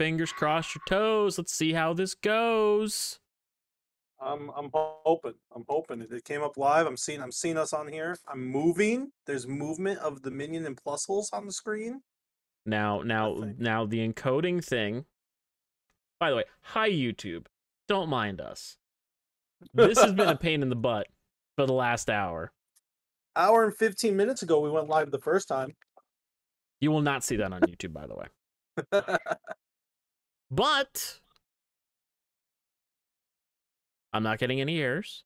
fingers, crossed your toes. Let's see how this goes. I'm I'm hoping. I'm hoping it came up live. I'm seeing I'm seeing us on here. I'm moving. There's movement of the Minun and Plusles on the screen. Now, now, now the encoding thing. By the way, hi YouTube. Don't mind us. This has been a pain in the butt for the last hour. Hour and 15 minutes ago, we went live the first time. You will not see that on YouTube, by the way. But I'm not getting any errors.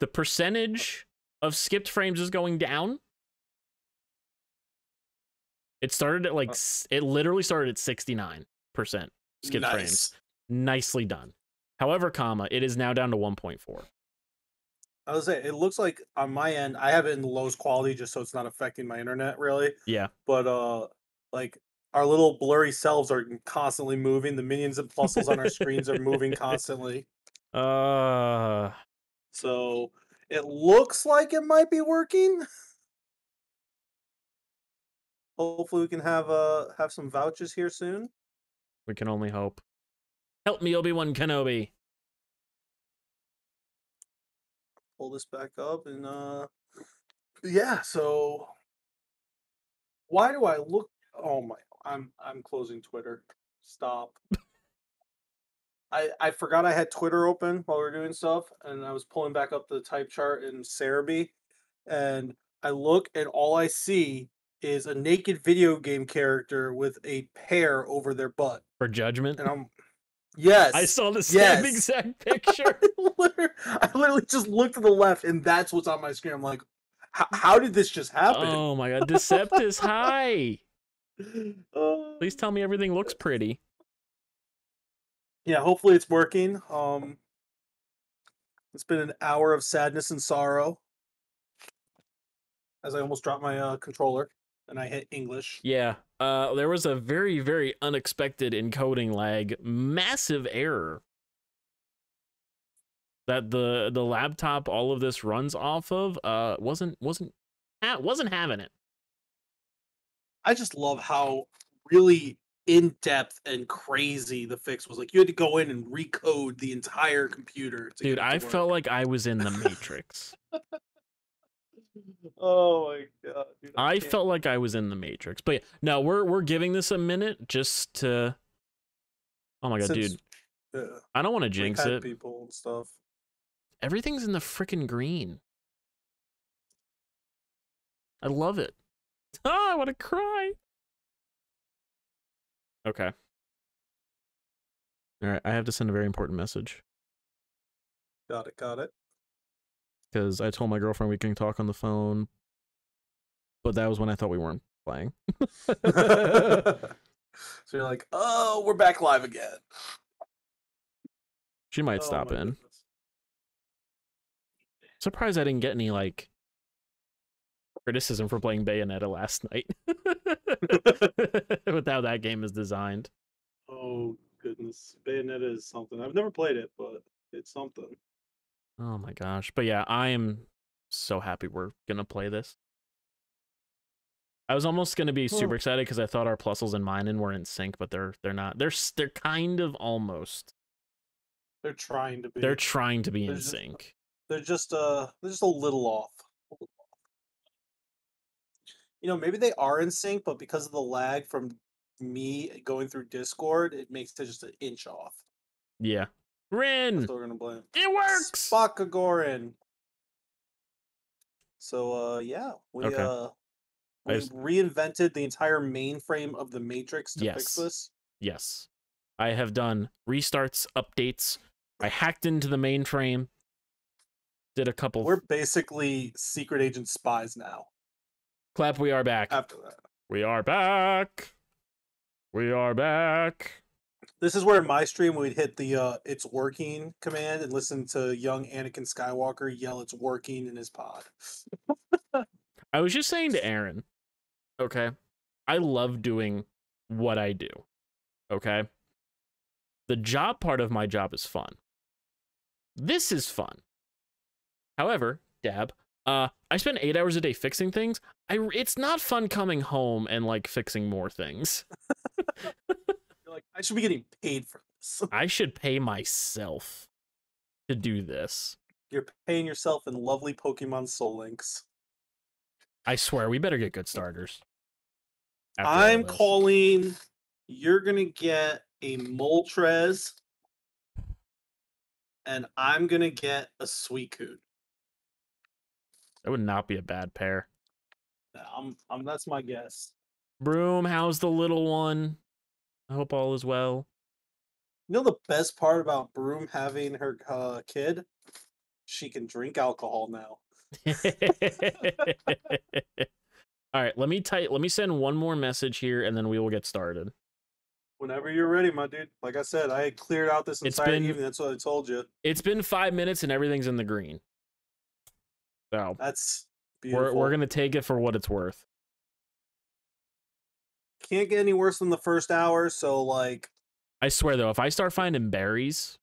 The percentage of skipped frames is going down. It started at like Uh. it literally started at 69% skipped frames. Nicely done. However, comma, it is now down to 1.4. I was say it looks like on my end, I have it in the lowest quality just so it's not affecting my internet really. Yeah. But uh like our little blurry selves are constantly moving. The Minuns and Plusles on our screens are moving constantly. Uh So it looks like it might be working. Hopefully we can have uh have some vouchers here soon. we can only hope. Help me, Obi-Wan Kenobi. Pull this back up and uh yeah, so why do I look oh my I'm I'm closing Twitter. Stop. I I forgot I had Twitter open while we were doing stuff and I was pulling back up the type chart in Serebii and I look and all I see is a naked video game character with a pear over their butt. For judgment. And I'm yes. I saw the same yes. exact picture. literally, I literally just looked to the left, and that's what's on my screen. I'm like, how, how did this just happen? oh my god, Deceptus, hi. Uh, Please tell me everything looks pretty. yeah, hopefully it's working. Um, it's been an hour of sadness and sorrow as I almost dropped my uh, controller and I hit English. Yeah. Uh there was a very, very unexpected encoding lag, massive error. That the the laptop all of this runs off of uh wasn't wasn't ha- wasn't having it. I just love how really in depth and crazy the fix was. Like you had to go in and recode the entire computer. To Dude, get it I felt like I was in the Matrix. Oh my god! Dude, I can't- felt like I was in the Matrix. But yeah, no, we're we're giving this a minute just to Oh my god, since, dude. yeah, I don't want to jinx it. people and stuff. Everything's in the freaking green. I love it. Ah, I want to cry. Okay. All right, I have to send a very important message Got it. Got it. because I told my girlfriend we can talk on the phone, but that was when I thought we weren't playing. so you're like, oh, we're back live again. she might Oh stop in. goodness. Surprised I didn't get any like criticism for playing Bayonetta last night. With how that game is designed. Oh goodness, Bayonetta is something. I've never played it, but it's something. Oh my gosh. But yeah, I am so happy we're gonna play this. I was almost gonna be super Well- excited because I thought our plusles and mine were in sync, but they're they're not. They're they're kind of almost. They're trying to be. They're trying to be in just- sync. they're just uh they're just a little off. You know, maybe they are in sync, but because of the lag from me going through Discord, it makes it just an inch off. Yeah. Rin, That's what we're gonna blame. it works. Spakagorin. So uh yeah, we Okay. uh we just- reinvented the entire mainframe of the Matrix to Yes. fix this. Yes. I have done restarts, updates. I hacked into the mainframe. Did a couple. We're basically secret agent spies now. Clap. We are back. After that. We are back. We are back. This is where in my stream we'd hit the uh it's working command and listen to young Anakin Skywalker yell it's working in his pod. I was just saying to Aren, okay, I love doing what I do. Okay. The job part of my job is fun. This is fun. However, Dab, uh, I spend eight hours a day fixing things. I it's not fun coming home and like fixing more things. You're like, I should be getting paid for this. I should pay myself to do this. You're paying yourself in lovely Pokemon Soul Links. I swear, we better get good starters. I'm calling. You're gonna get a Moltres, and I'm gonna get a Suicune. That would not be a bad pair. I'm, I'm. That's my guess. Broom, how's the little one? I hope all is well. You know the best part about Broom having her uh, kid? She can drink alcohol now. all right, let me type. Let me send one more message here, and then we will get started. Whenever you're ready, my dude. Like I said, I cleared out this entire been- evening. That's what I told you. It's been five minutes, and everything's in the green. So That's we're we're gonna take it for what it's worth. Can't get any worse than the first hour. So like, I swear though, if I start finding berries,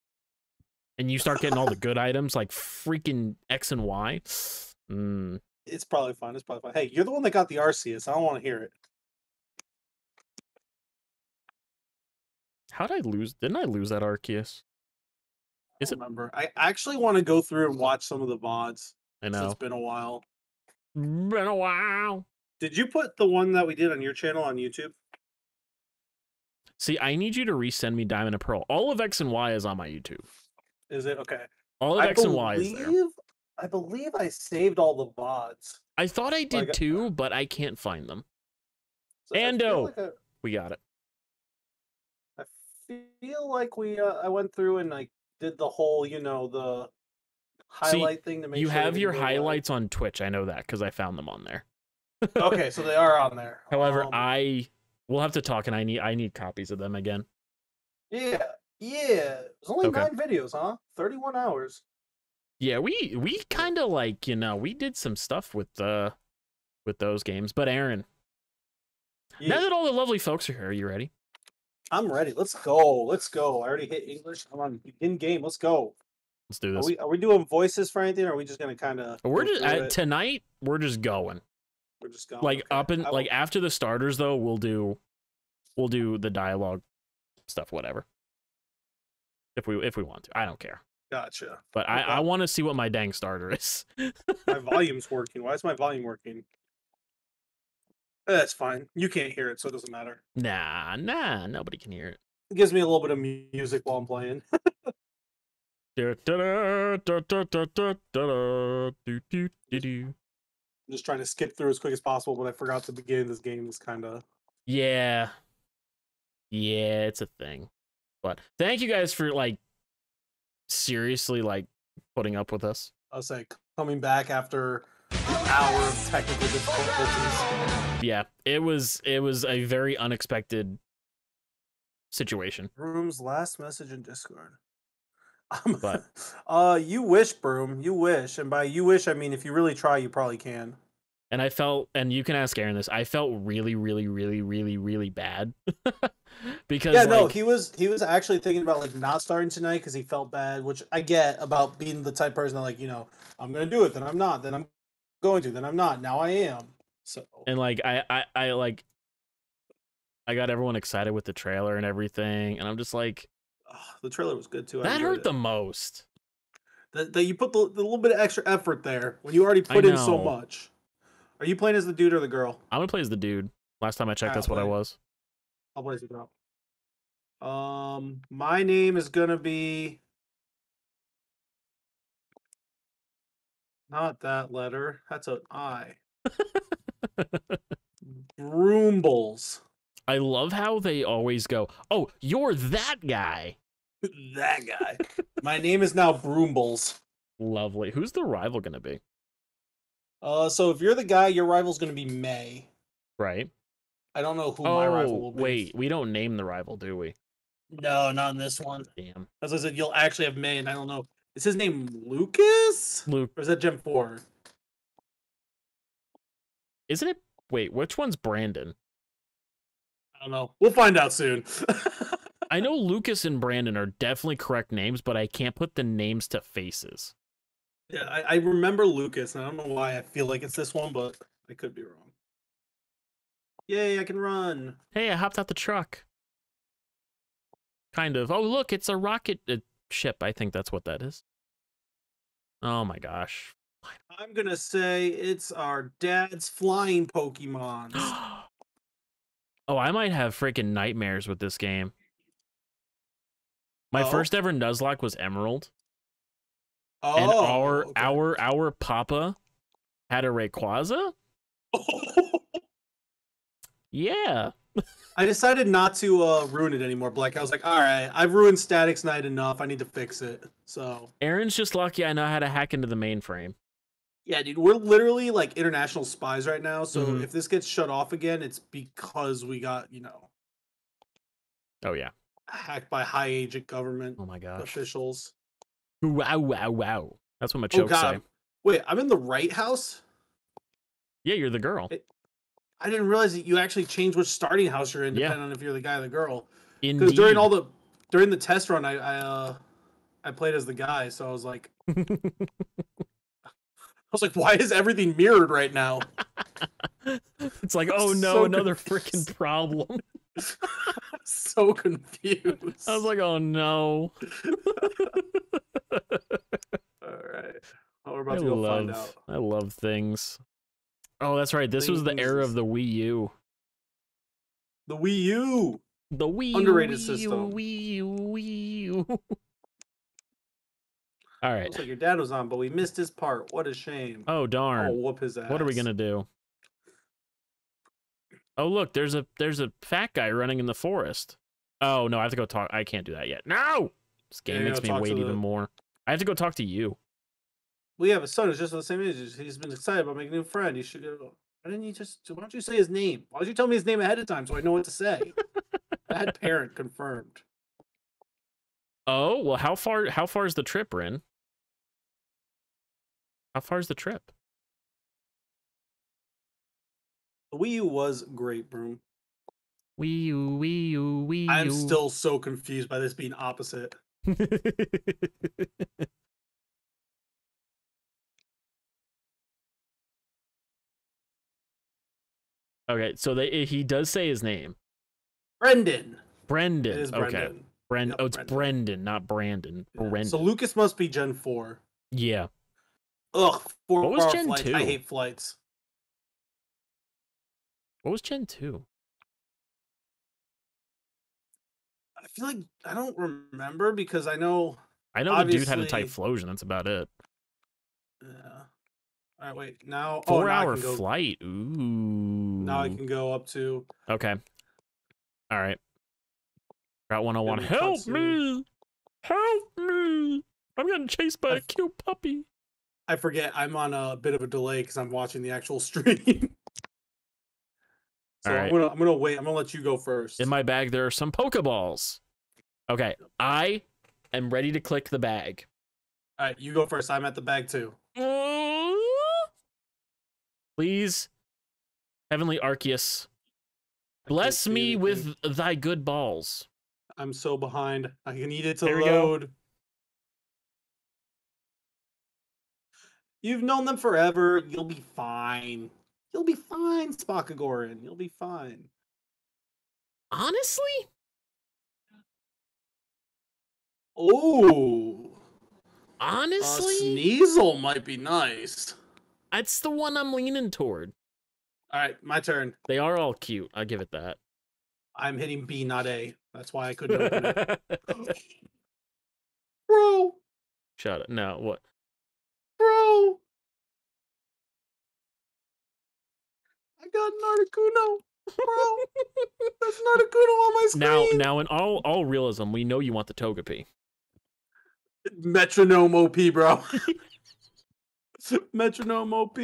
and you start getting all the good items like freaking X and Y, mm, it's probably fine. It's probably fine. Hey, you're the one that got the Arceus. I don't want to hear it. how did I lose? Didn't I lose that Arceus? I Is don't it- remember? I actually want to go through and watch some of the VODs. I know. It's been a while. Been a while. Did you put the one that we did on your channel on YouTube? See, I need you to resend me Diamond and Pearl. All of X and Y is on my YouTube. Is it okay? All of I X and Y is there. believe I believe I saved all the VODs. I thought I did Like, too, but I can't find them. So Ando. like I- We got it. I feel like we uh, I went through and like did the whole you know the See, highlight thing to make You sure have your highlights on Twitch. I know that because I found them on there. okay, so they are on there. However, Um, I will have to talk, and I need I need copies of them again. yeah yeah it's only Okay. nine videos, huh? Thirty one hours. Yeah, we we kind of like you know we did some stuff with uh with those games. But Aren, Yeah, now that all the lovely folks are here, are you ready? I'm ready. Let's go. Let's go. I already hit English. I'm on in game. Let's go. Let's do Are this. we are we doing voices for anything? Or are we just gonna kind of? We're just uh, tonight. We're just going. We're just going. like okay. up and like after the starters though we'll do we'll do the dialogue stuff whatever if we if we want to i don't care Gotcha. but i i want to see what my dang starter is My volume's working. Why is my volume working? That's fine. You can't hear it, so it doesn't matter. nah nah nobody can hear it It gives me a little bit of music while I'm playing. I'm just trying to skip through as quick as possible, but I forgot the beginning of this game is kind of. Yeah. Yeah, it's a thing. But thank you guys for like seriously like putting up with us. I'll say coming back after an hour of technical difficulties. Yeah, it was it was a very unexpected situation. Room's last message in Discord. Um, But- uh, you wish, Broom. You wish, and by you wish, I mean if you really try, you probably can. and i felt and you can ask Aren this i felt really really really really really bad because Yeah, no, he was he was actually thinking about like not starting tonight because he felt bad, which I get about being the type of person that like you know I'm gonna do it, then I'm not, then I'm going to, then I'm not. Now I am. So and like I, I i like i got everyone excited with the trailer and everything and i'm just like ugh, the trailer was good too. I that hurt it. the most that, that you put the, the little bit of extra effort there when you already put in so much. Are you playing as the dude or the girl? i'm gonna play as the dude last time i checked that's what i was I'll play as the girl. Um, my name is gonna be not that letter. That's an I. Broombles. i love how they always go oh you're that guy that guy. my name is now Broombles. lovely who's the rival gonna be Uh, so if you're the guy, your rival's gonna be May. right I don't know who my rival oh will be. wait we don't name the rival do we No, not in this one. damn As I said, you'll actually have May, and I don't know. Is his name Lucas? luke Or is that Gen 4? isn't it wait which one's brandon I don't know. We'll find out soon. I know Lucas and Brandon are definitely correct names, but I can't put the names to faces. yeah, I, I remember Lucas, and I don't know why I feel like it's this one, but I could be wrong. Yay, I can run. Hey, I hopped out the truck. kind of. Oh, look, it's a rocket uh, ship. I think that's what that is. Oh my gosh. I'm gonna say it's our dad's flying Pokemon. oh, I might have freaking nightmares with this game. My Oh? first ever Nuzlocke was Emerald, oh, and our okay. our our Papa had a Rayquaza. Yeah. I decided not to uh, ruin it anymore, Blake. I was like, all right, I've ruined Statics Night enough. I need to fix it. So Aren's just lucky I know how to hack into the mainframe. yeah, dude, we're literally like international spies right now. So Mhm. if this gets shut off again, it's because we got you know Oh yeah. Hacked by high agent government Oh my gosh. officials. Wow, wow, wow. That's what my Oh chokes say. wait, I'm in the right house. Yeah, you're the girl. It- I didn't realize that you actually change which starting house you're in, Yeah. depending on if you're the guy or the girl. Because during all the during the test run, I I uh I played as the guy, so I was like, I was like, why is everything mirrored right now? it's like, oh no, So another freaking problem. so confused. I was like, oh no. all right, well, we're about I to go find love, out. I love things. Oh, that's right. This was the Things era of the Wii U. The Wii U. The Wii U, Underrated Wii U, system. Wii U, Wii U. All right. Looks like your dad was on, but we missed his part. What a shame. Oh darn. Oh, whoop his ass. What are we gonna do? Oh look, there's a there's a fat guy running in the forest. Oh no, I have to go talk. I can't do that yet. No, this game Yeah, makes me wait even the- more. I have to go talk to you. We have a son who's just the same age. as- He's been excited about making a new friend. He should. go- Why didn't you just? Why don't you say his name? Why don't you tell me his name ahead of time so I know what to say? Bad parent confirmed. Oh well, how far how far is the trip, Rin? How far is the trip? The Wii U was great, Broom. Wee wee wee I'm still so confused by this being opposite. okay, so they, eh, he does say his name. Brendan. Brendan. It is Brendan. Okay. Yep, oh, it's Brendan. Brendan, not Brandon. Yeah. Brendan. So Lucas must be Gen 4. Yeah. Ugh, four what was Gen flights. 2? I hate flights. What was Gen 2? Feel like I don't remember because I know. I know the dude had a Typhlosion. That's about it. Yeah. All right, wait. Now, oh, Four now I hour can go, flight. Ooh. Now I can go up to. Okay. All right. Route 101. Then we Help me! Help me! I'm getting chased by I a cute puppy. I forget. I'm on a bit of a delay because I'm watching the actual stream. So All I'm gonna I'm gonna wait. I'm gonna let you go first. In my bag, there are some Pokeballs. Okay. I am ready to click the bag. All right, you go first. I'm at the bag too. Please, Heavenly Arceus, bless me anything. with thy good balls. I'm so behind. I need it to Here we go. load. You've known them forever. You'll be fine. You'll be fine, Spakagoran. You'll be fine. Honestly? Oh, Honestly? uh, Sneasel might be nice. That's the one I'm leaning toward. All right, my turn. They are all cute. I'll give it that. I'm hitting B, not A. That's why I couldn't open it. Bro, Shut up. No, what? bro. I got an Articuno. Bro, that's an Articuno on my screen. Now, now, in all all realism, we know you want the Togepi. Metronome OP, bro. Metronome OP.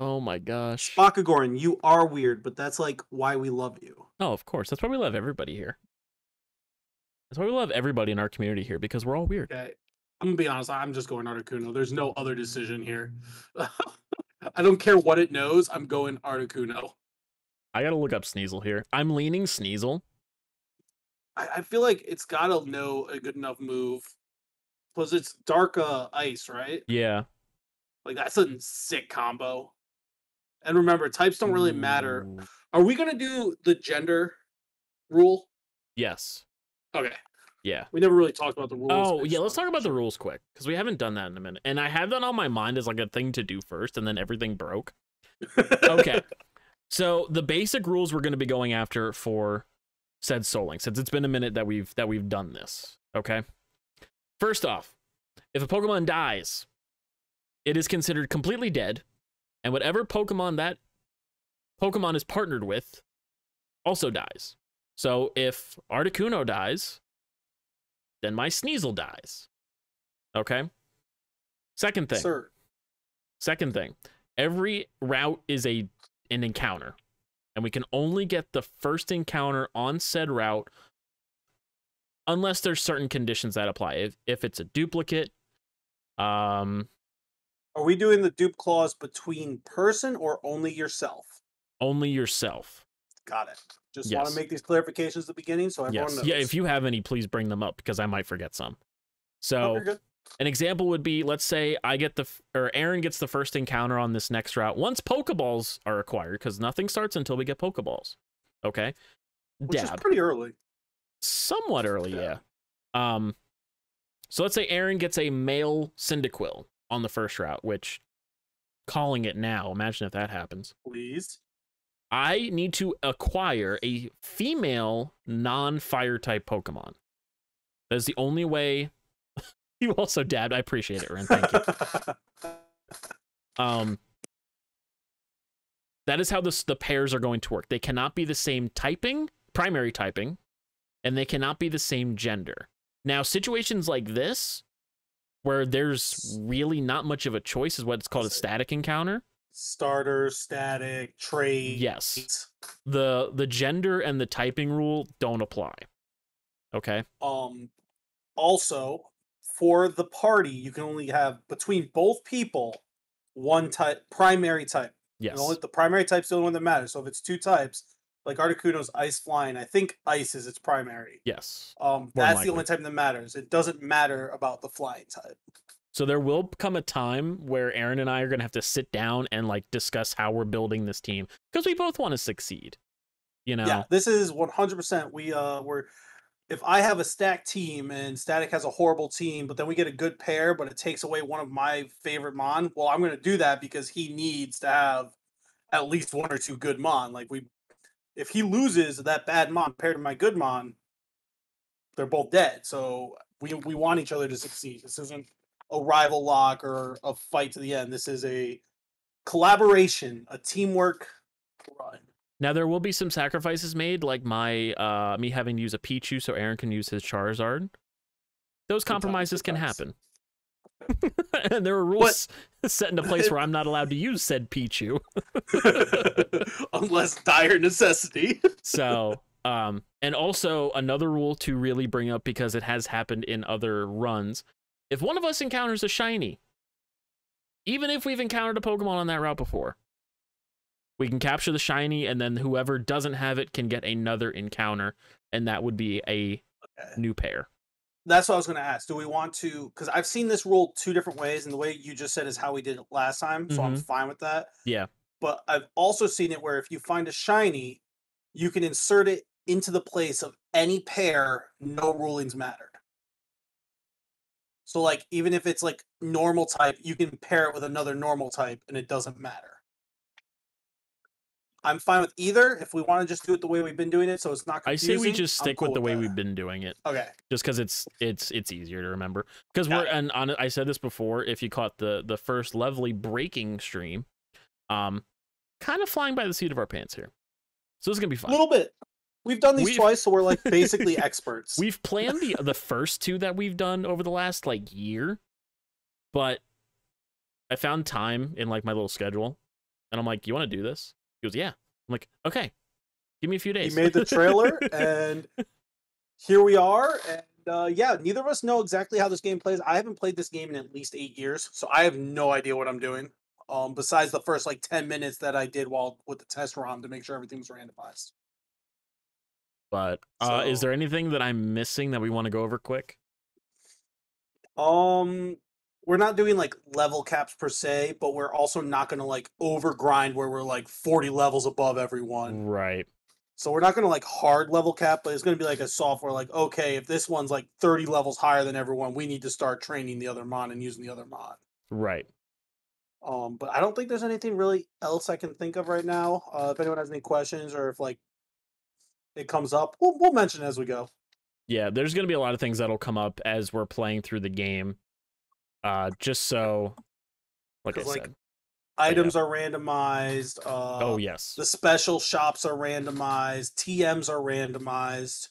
Oh my gosh. Bakagoran, you are weird, but that's like why we love you. Oh, of course. That's why we love everybody here. That's why we love everybody in our community here because we're all weird. Okay. I'm gonna be honest, I'm just going Articuno. There's no other decision here. I don't care what it knows, I'm going Articuno. I gotta look up Sneasel here. I'm leaning Sneasel. I, I feel like it's gotta know a good enough move. Plus it's dark uh, ice, right? Yeah. Like that's a sick combo. And remember, types don't really matter. Are we gonna do the gender rule? Yes. Okay. Yeah. We never really talked about the rules. Oh yeah, let's talk about the rules quick because we haven't done that in a minute, and I had that on my mind as like a thing to do first, and then everything broke. Okay, so the basic rules we're going to be going after for said Soul Link, since it's been a minute that we've that we've done this. Okay, first off, if a Pokemon dies, it is considered completely dead, and whatever Pokemon that Pokemon is partnered with also dies. So if Articuno dies, then my Sneasel dies. Okay? Second thing. Sir. Second thing. Every route is a an encounter. And we can only get the first encounter on said route unless there's certain conditions that apply. If if it's a duplicate, um Are we doing the dupe clause between person or only yourself? only yourself. Got it. Just want to make these clarifications at the beginning so everyone Yes. knows. Yeah, if you have any, please bring them up because I might forget some. So Oh. An example would be let's say I get the or Aren gets the first encounter on this next route once Pokeballs are acquired because nothing starts until we get Pokeballs. Okay. Which is pretty early. Somewhat early, yeah. Yeah. Um so let's say Aren gets a male Cyndaquil on the first route, which calling it now, imagine if that happens. Please. I need to acquire a female non-fire type Pokemon. That is the only way you also dabbed. I appreciate it, Ren. Thank you. Um, that is how this, the pairs are going to work. They cannot be the same typing, primary typing, and they cannot be the same gender. Now, situations like this, where there's really not much of a choice, is what's called a static encounter. Starter, static, trade. Yes, the the gender and the typing rule don't apply. Okay. Um also for the party, you can only have between both people one type primary type. Yes. Only the primary type's the only one that matters. So if it's two types, like Articuno's ice flying, I think ice is its primary. Yes. Um, that's the only type that matters. It doesn't matter about the flying type. So there will come a time where Aren and I are going to have to sit down and like discuss how we're building this team because we both want to succeed. You know. Yeah, this is one hundred percent. We uh, we're if I have a stacked team and Static has a horrible team, but then we get a good pair, but it takes away one of my favorite Mon. Well, I'm going to do that because he needs to have at least one or two good Mon. Like we, if he loses that bad Mon paired to my good Mon, they're both dead. So we we want each other to succeed. This isn't a rival lock or a fight to the end. This is a collaboration, a teamwork run. Now there will be some sacrifices made, like my uh me having to use a Pichu so Aren can use his Charizard. Those compromises can happen. and there are rules set into place where I'm not allowed to use said Pichu. Unless dire necessity. So, um, and also another rule to really bring up because it has happened in other runs. If one of us encounters a shiny, even if we've encountered a Pokemon on that route before, we can capture the shiny, and then whoever doesn't have it can get another encounter, and that would be a Okay. new pair. That's what I was going to ask. Do we want to? Because I've seen this rule two different ways, and the way you just said is how we did it last time. So I'm mm-hmm. fine with that. Yeah. But I've also seen it where if you find a shiny, you can insert it into the place of any pair. No rulings mattered. So like even if it's like normal type, you can pair it with another normal type, and it doesn't matter. I'm fine with either. If we want to just do it the way we've been doing it, so it's not I confusing. say we just stick cool with the way that. we've been doing it. Okay. just because it's it's it's easier to remember because we're and on i said this before if you caught the the first lovely breaking stream um kind of flying by the seat of our pants here so this is gonna be fine. A fun little bit. We've done these We've- twice, so we're like basically experts. we've planned the the first two that we've done over the last like year but i found time in like my little schedule and i'm like you want to do this he goes yeah i'm like okay give me a few days." he made the trailer, and here we are. And uh, yeah, neither of us know exactly how this game plays. I haven't played this game in at least eight years, so I have no idea what I'm doing. Um, besides the first like ten minutes that I did while with the test ROM to make sure everything was randomized. But uh is there anything that i'm missing that we want to go over quick Um, we're not doing like level caps per se, but we're also not going to like over grind where we're like 40 levels above everyone. right So we're not gonna like hard level cap, but it's gonna be like a software like, okay, if this one's like 30 levels higher than everyone, we need to start training the other Mon and using the other Mon. Right. Um, but I don't think there's anything really else I can think of right now. Uh, if anyone has any questions or if like it comes up, we'll we'll mention as we go. Yeah, there's gonna be a lot of things that'll come up as we're playing through the game. Uh, just so, like I like, said. Items are randomized. Uh, oh yes. The special shops are randomized. TMs are randomized.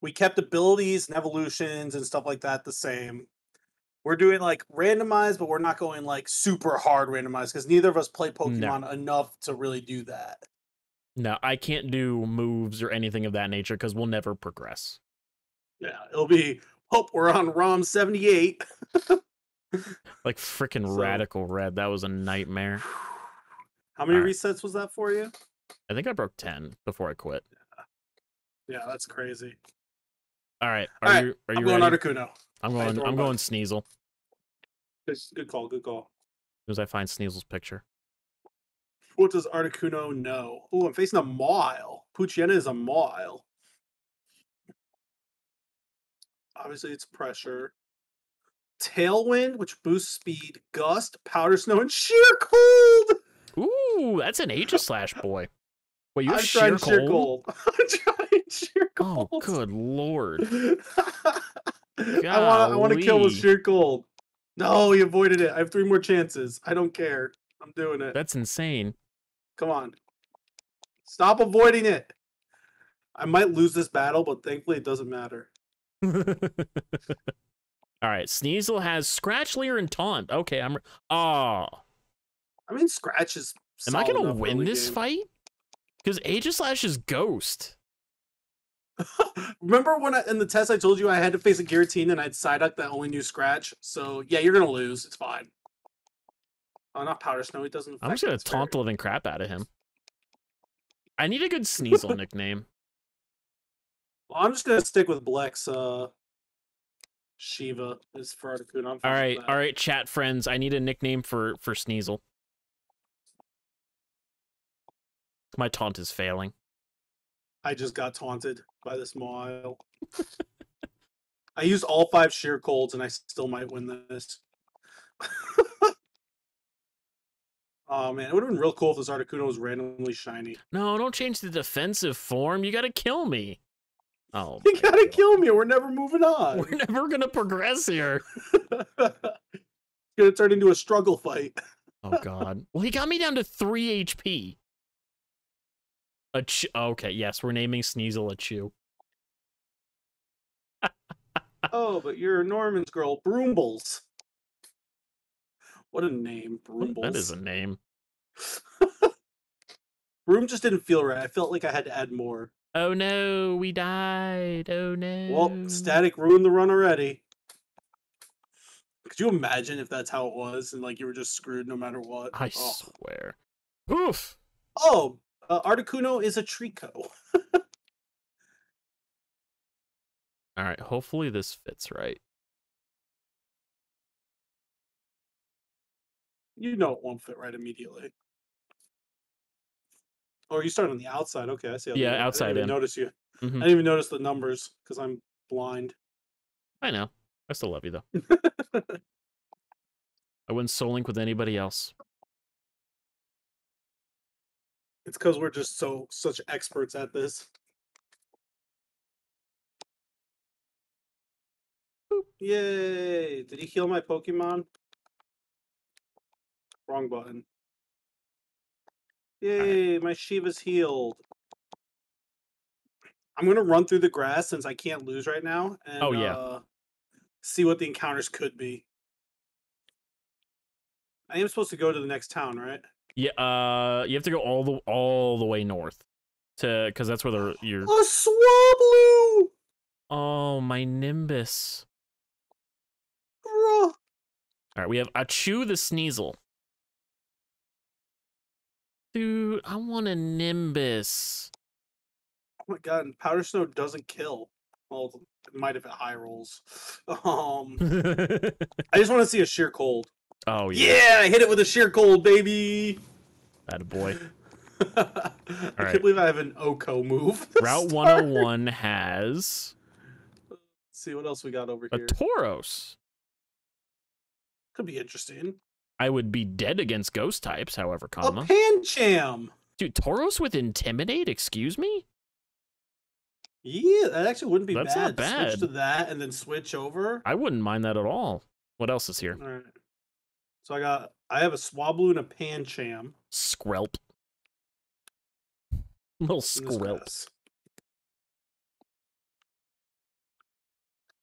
We kept abilities and evolutions and stuff like that the same. We're doing like randomized, but we're not going like super hard randomized because neither of us play Pokemon enough to really do that. No, I can't do moves or anything of that nature because we'll never progress. Yeah, it'll be. Oh, we're on ROM seventy eight. Like freaking So- radical red. That was a nightmare. How many Alright. resets was that for you? I think I broke ten before I quit. Yeah, that's crazy. All right, are Alright, you are I'm you going ready? Articuno. I'm going. I'm going. Sneasel. Good, good call. Good call. As soon as I find Sneasel's picture. What does Articuno know? Oh, I'm facing a Mile. Poochyena is a Mile. Obviously, it's pressure. Tailwind, which boosts speed. Gust, powder snow, and sheer cold. Ooh, that's an Aegislash boy. Wait, you I'm have trying sheer sheer cold? cold. I'm trying sheer Oh, good lord. I want. I want to kill with sheer cold. No, he avoided it. I have three more chances. I don't care. I'm doing it. That's insane. Come on. Stop avoiding it. I might lose this battle, but thankfully it doesn't matter. All right, Sneasel has Scratch, Leer, and Taunt. Okay, I'm. Oh, I mean, Scratch is. am I gonna win this game. fight? Because Aegislash is Ghost. Remember when I, in the test I told you I had to face a Giratina and I had Psyduck that only knew Scratch? So yeah, you're gonna lose. It's fine. Oh, not Powder Snow. He doesn't. I'm just gonna taunt the living crap out of him. I need a good Sneasel nickname. Well, I'm just gonna stick with Blex. Uh, Shiva is for Articuno. All right, all right, chat friends. I need a nickname for for Sneasel. My taunt is failing. I just got taunted by this mile. I used all five sheer colds and I still might win this. oh man, it would have been real cool if this Articuno was randomly shiny. No, don't change the defensive form. You gotta kill me. Oh, You gotta God. kill me we're never moving on. We're never gonna progress here. it's gonna turn into a struggle fight. Oh God. Well, he got me down to three HP. A ch- okay, yes, we're naming Sneasel a Chew. oh, but you're Norman's girl, Broombles. What a name, Broombles. That is a name. Broom just didn't feel right. I felt like I had to add more. Oh no, we died. Oh no. Well, Static ruined the run already. Could you imagine if that's how it was and like you were just screwed no matter what? I oh, swear. Oof. oh uh, Articuno is a Trico. All right. Hopefully this fits right. You know it won't fit right immediately. Or you start on the outside. Okay, I see. how Yeah, it. I didn't notice you. Mhm. I didn't even notice the numbers because I'm blind. I know. I still love you though. I wouldn't soul link with anybody else. It's because we're just so such experts at this. Boop. Yay! Did he heal my Pokemon? Wrong button. Yay! My Shiva's healed. I'm gonna run through the grass since I can't lose right now, and Oh, yeah. uh, see what the encounters could be. I am supposed to go to the next town, right? Yeah. Uh, you have to go all the all the way north to because that's where the your. A Swablu! Oh, my Nimbus. Bruh. All right, we have Achu the Sneasel. Dude, I want a Nimbus. Oh my god, and Powder Snow doesn't kill. Well, it might have at high rolls. Um, I just want to see a sheer cold. oh yeah, Yeah, I hit it with a sheer cold, baby. that boy. I right. can't believe I have an OHKO move. Route start. 101 has Let's see what else we got over here. a here. Tauros. Could be interesting. I would be dead against ghost types, however, A comma. Pancham. Dude, Tauros with Intimidate? Excuse me? Yeah, that actually wouldn't be That's not bad. Switch to that and then switch over. I wouldn't mind that at all. What else is here? All right. So I got I have a Swablu and a Pancham. Skrelp. Little Skrelp.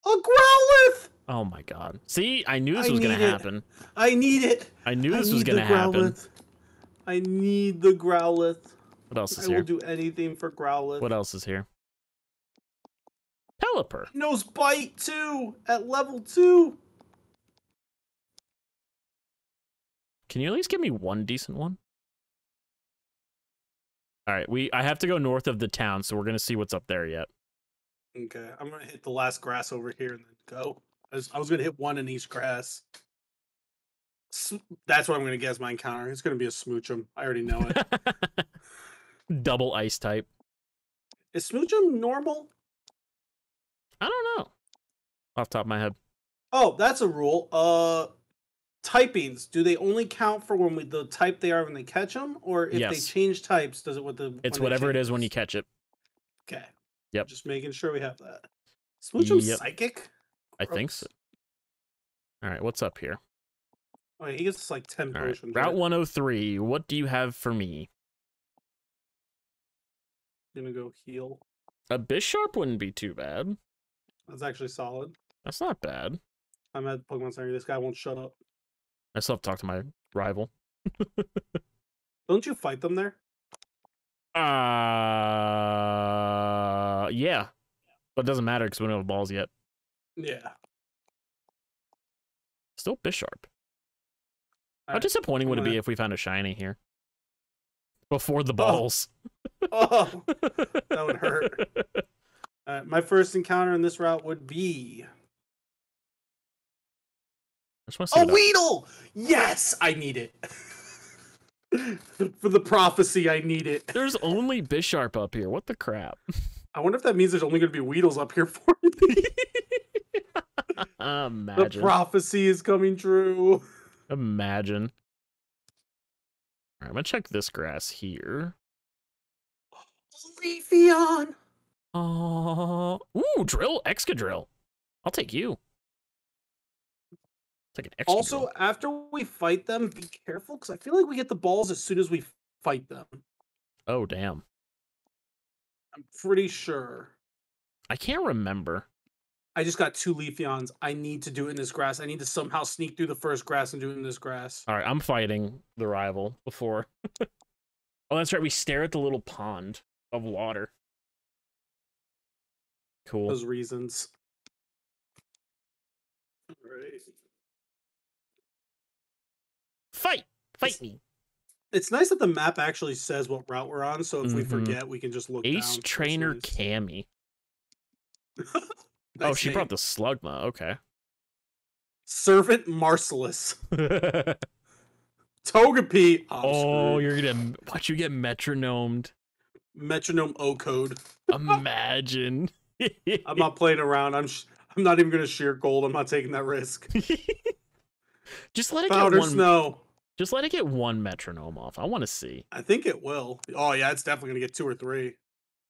A Growlithe! Oh my god. See, I knew this I was gonna it. happen. I need it. I knew I this was gonna happen. I need the Growlithe. What else is I will do anything for Growlithe. What else is here? Pelipper. Nose bite too at level two. Can you at least give me one decent one? All right, we I have to go north of the town, so we're gonna see what's up there yet. Okay, I'm gonna hit the last grass over here and then go. I was, I was gonna hit one in each grass. That's what I'm gonna guess my encounter. It's gonna be a smoochum. I already know it. Double ice type. Is smoochum normal? I don't know. Off the top of my head. Oh, that's a rule. Uh, typings do they only count for when we the type they are when they catch them, or if they change types, does it what the? It's whatever it is when you catch it. Okay. Yep. Just making sure we have that. Smoochum Yep. psychic. I think so. All right, what's up here? Oh, he gets like ten All right, potions. Route right? 103. What do you have for me? Gonna go heal. A Bisharp wouldn't be too bad. That's actually solid. That's not bad. I'm at Pokemon Center. This guy won't shut up. I still have to talk to my rival. Don't you fight them there? Uh, yeah, but it doesn't matter because we don't have balls yet. Yeah. Still Bisharp. How disappointing would it be if we found a shiny here before the balls? Oh, that would hurt. Uh, my first encounter in this route would be I just want to see. a Weedle. Yes, I need it. For the prophecy, I need it. There's only Bisharp up here. What the crap? I wonder if that means there's only going to be Weedles up here for me. the Imagine. prophecy is coming true. Imagine. All right, I'm gonna check this grass here. Leafeon. Oh, ooh, drill, Excadrill. I'll take you. Excadrill. Also, after we fight them, be careful because I feel like we get the balls as soon as we fight them. oh damn, I'm pretty sure. I can't remember. I just got two Leafeons. I need to do it in this grass. I need to somehow sneak through the first grass and do it in this grass. All right, I'm fighting the rival before. oh, that's right. We stare at the little pond of water. Cool. Those reasons. Alright. Fight, fight It's- me. It's nice that the map actually says what route we're on, so if we Mhm. forget, we can just look down. Ace That's Trainer Oh, nice. Oh, she name. brought the Slugma. Okay. Servant Marcellus. Togepi. I'm oh, screwed. you're gonna watch you get metronomed. Metronome O code. Imagine. I'm not playing around. I'm sh- I'm not even gonna sheer cold. I'm not taking that risk. just let it get Powder one. snow. Just let it get one metronome off. I want to see. I think it will. Oh yeah, it's definitely gonna get two or three.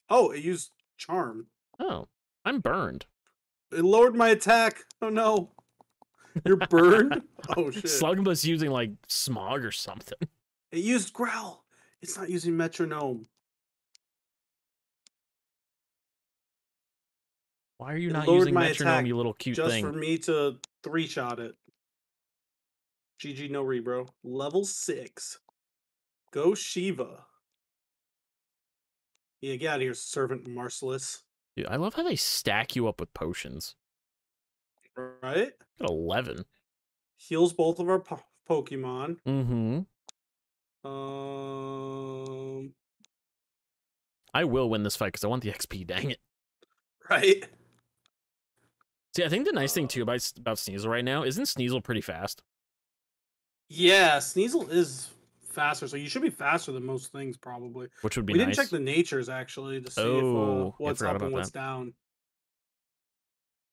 Oh, it used charm. Oh, I'm burned. It lowered my attack. Oh no. You're burned? oh shit. Slugma's using like smog or something. It used growl. It's not using metronome. Why are you It not using metronome, you little cute just thing? for me to three shot it. GG no rebro. Level six. Go Shiva. Yeah, get out of here, Servant Marcellus. Dude, I love how they stack you up with potions. Right? Got 11. Heals both of our po- Pokemon. Mm-hmm. Um, I will win this fight because I want the XP, dang it. right? See, I think the nice thing Uh, too about, about Sneasel right now, isn't Sneasel pretty fast? Yeah, Sneasel is faster, so you should be faster than most things probably. which would be We nice. didn't check the natures actually to see if, Oh, uh, what's up and what's down.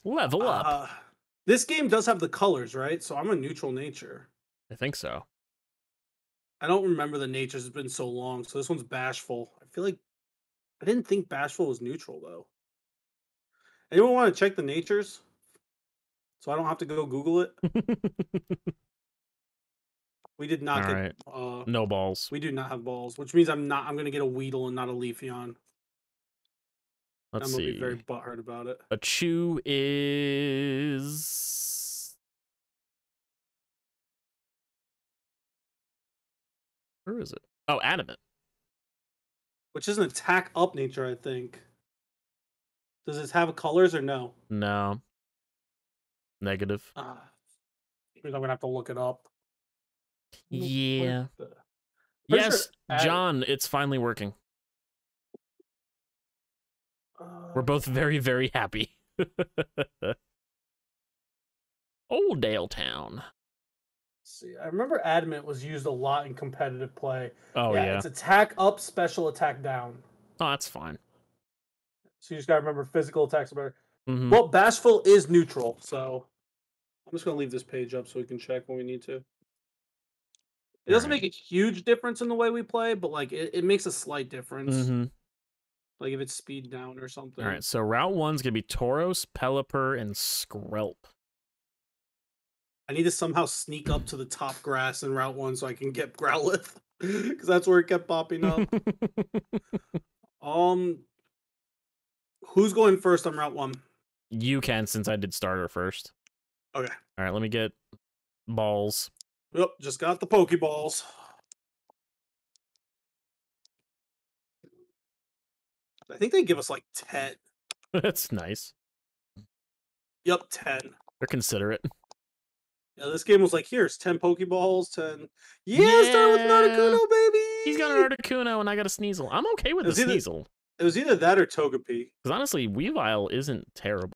Level up. Uh, this game does have the colors, right? So I'm a neutral nature. I think so. I don't remember the natures. It's been so long. So this one's bashful. I feel like I didn't think bashful was neutral though. Anyone want to check the natures? So I don't have to go Google it. We did not get. Alright. Uh, no balls. we do not have balls, which means I'm not. I'm gonna get a Weedle and not a Leafeon. Let's I'm gonna see. be very butthurt about it. A chew is. Where is it? Oh, adamant. Which is an attack up nature, I think. Does this have colors or no? No. Negative. Uh, I'm gonna have to look it up. Yeah. sure Yes, ad- John, it's finally working. We're Uh, both very, very happy. Oldale Town. see, I remember adamant was used a lot in competitive play. Oh yeah. it's attack up, special attack down. Oh, that's fine. So you just gotta remember physical attacks are better. hmm Well, bashful is neutral, so I'm just gonna leave this page up so we can check when we need to. It doesn't make a huge difference in the way we play, but like it, it makes a slight difference. hmm Like if it's speed down or something. All right, so Route One's gonna be Tauros, Pelipper, and Skrelp. I need to somehow sneak up to the top grass in Route One so I can get Growlithe. Because that's where it kept popping up. um who's going first on Route One? you can since I did starter first. Okay. All right, let me get balls. Yep, just got the Pokeballs. I think they give us like 10. that's nice. Yep, 10. They're considerate. Yeah, this game was like, here's 10 Pokeballs, 10. Yeah, start with an Yeah. Articuno, baby! He's got an Articuno and I got a Sneasel. I'm okay with the Is the- Sneasel It was either that or Togepi. because honestly, Weavile isn't terrible.